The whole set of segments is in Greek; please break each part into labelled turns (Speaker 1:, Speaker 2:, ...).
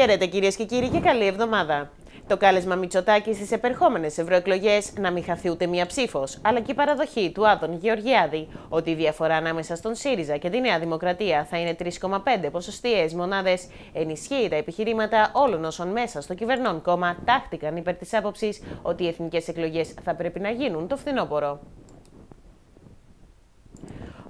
Speaker 1: Χαίρετε κυρίες και κύριοι και καλή εβδομάδα. Το κάλεσμα Μητσοτάκης στις επερχόμενες ευρωεκλογές να μην χαθεί ούτε μία ψήφος, αλλά και η παραδοχή του Άδων Γεωργιάδη ότι η διαφορά ανάμεσα στον ΣΥΡΙΖΑ και τη Νέα Δημοκρατία θα είναι 3,5 ποσοστιαίες μονάδες, ενισχύει τα επιχειρήματα όλων όσων μέσα στο κυβερνών κόμμα τάχτηκαν υπέρ της άποψης ότι οι εθνικές εκλογές θα πρέπει να γίνουν το φθινόπωρο.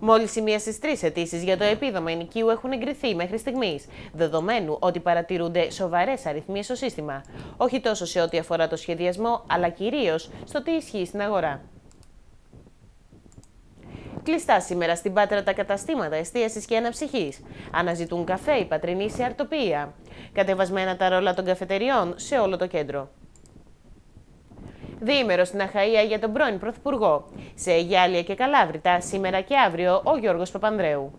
Speaker 1: Μόλις οι μία στις τρεις αιτήσεις για το επίδομα ενοικίου έχουν εγκριθεί μέχρι στιγμής, δεδομένου ότι παρατηρούνται σοβαρές αριθμίες στο σύστημα, όχι τόσο σε ό,τι αφορά το σχεδιασμό, αλλά κυρίως στο τι ισχύει στην αγορά. Κλειστά σήμερα στην Πάτρα τα καταστήματα εστίασης και αναψυχής. Αναζητούν καφέ οι πατρινοί σε αρτοπία. Κατεβασμένα τα ρόλα των καφετεριών σε όλο το κέντρο. Διήμερος στην Αχαία για τον πρώην Πρωθυπουργό. Σε Αιγιάλια και Καλάβρητα, σήμερα και αύριο, ο Γιώργος Παπανδρέου.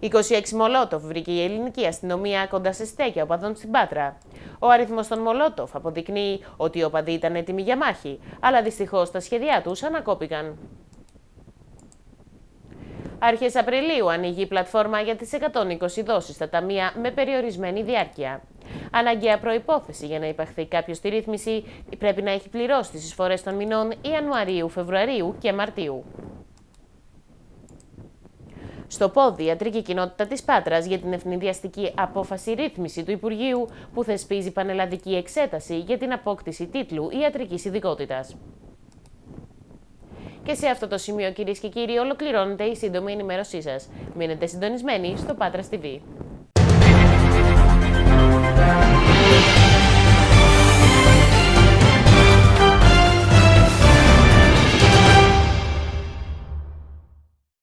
Speaker 1: 26 Μολότοφ βρήκε η ελληνική αστυνομία κοντά σε στέκια οπαδών στην Πάτρα. Ο αριθμός των Μολότοφ αποδεικνύει ότι οι οπαδοί ήταν έτοιμοι για μάχη, αλλά δυστυχώς τα σχέδιά τους ανακόπηκαν. Αρχές Απριλίου ανοίγει η πλατφόρμα για τις 120 δόσεις στα ταμεία με περιορισμένη διάρκεια. Αναγκαία προπόθεση για να υπαχθεί κάποιος στη ρύθμιση πρέπει να έχει πληρώσει τις εισφορές των μηνών Ιανουαρίου, Φεβρουαρίου και Μαρτίου. Στο πόδι, η ιατρική κοινότητα της Πάτρας για την ευνηδιαστική απόφαση ρύθμιση του Υπουργείου που θεσπίζει πανελλαδική εξέταση για την απόκτηση τίτλου ιατρικής ειδικότητας. Και σε αυτό το σημείο, κυρίες και κύριοι, ολοκληρώνεται η σύντομη ενημέρωσή σας. Μείνετε συντονισμένοι στο Πάτρα TV.